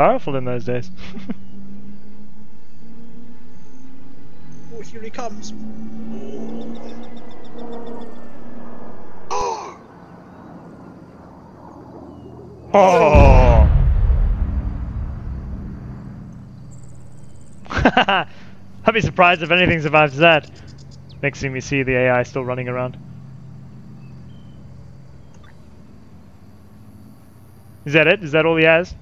powerful in those days. Oh, here he comes. Oh! Oh! I'd be surprised if anything survives that. Next thing we see the AI still running around. Is that it? Is that all he has?